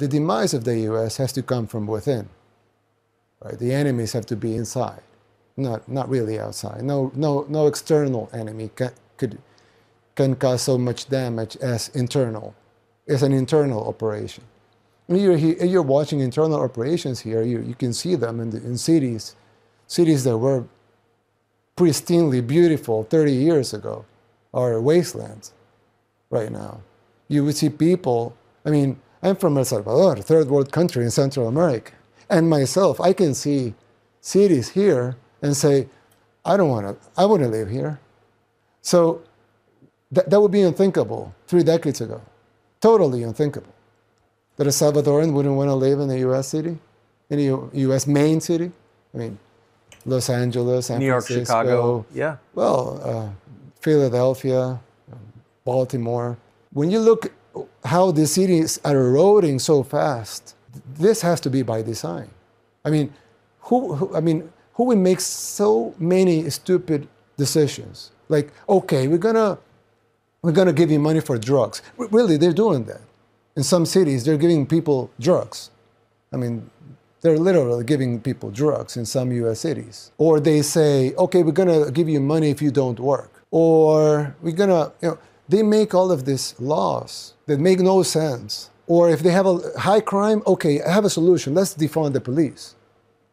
the demise of the U.S. has to come from within. Right? The enemies have to be inside, not, not really outside. No, no, no external enemy can, could, can cause so much damage as internal. It's an internal operation. You're, here, you're watching internal operations here. You, you can see them in, the, in cities, cities that were pristinely beautiful 30 years ago are wastelands right now. You would see people, I mean, I'm from El Salvador, a third world country in Central America. And myself, I can see cities here and say, I don't want to, I want to live here. So th- that would be unthinkable three decades ago. Totally unthinkable. That a Salvadoran wouldn't want to live in a U.S. city, in a U- U.S. main city. I mean, Los Angeles, San New York, Francisco, Chicago. Yeah. well, uh, Philadelphia, Baltimore. When you look how the cities are eroding so fast, this has to be by design. I mean, who, who I mean, who would make so many stupid decisions? Like, okay, we're gonna we're gonna give you money for drugs. Really, they're doing that. In some cities, they're giving people drugs. I mean, they're literally giving people drugs in some US cities. Or they say, okay, we're gonna give you money if you don't work. Or we're gonna, you know, they make all of these laws that make no sense. Or if they have a high crime, okay, I have a solution. Let's defund the police,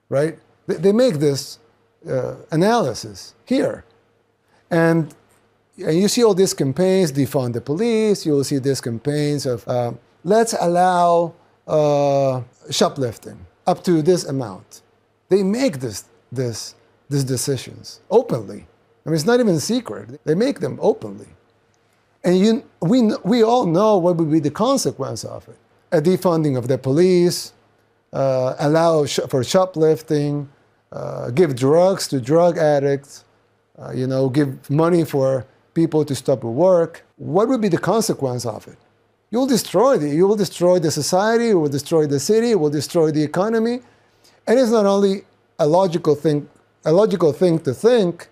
right? They, they make this uh, analysis here. And, and you see all these campaigns, defund the police, you'll see these campaigns of uh, let's allow uh, shoplifting up to this amount. They make this, this, these decisions openly. I mean, it's not even secret. They make them openly. And you, we, we all know what would be the consequence of it. A defunding of the police, uh, allow sh- for shoplifting, uh, give drugs to drug addicts, uh, you know, give money for people to stop work. What would be the consequence of it? You'll destroy the, you will destroy the society, you will destroy the city, you will destroy the economy. And it's not only a logical thing, a logical thing to think,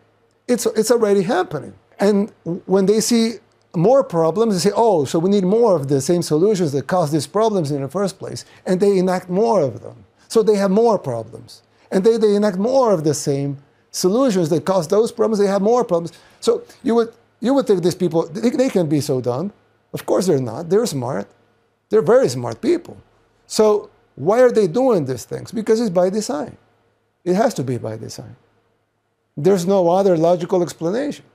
it's, it's already happening. And when they see more problems, they say, oh, so we need more of the same solutions that cause these problems in the first place. And they enact more of them. So they have more problems. And they, they enact more of the same solutions that cause those problems, they have more problems. So you would, you would think these people, they, they can be so dumb. Of course they're not. They're smart. They're very smart people. So why are they doing these things? Because it's by design. It has to be by design. There's no other logical explanation.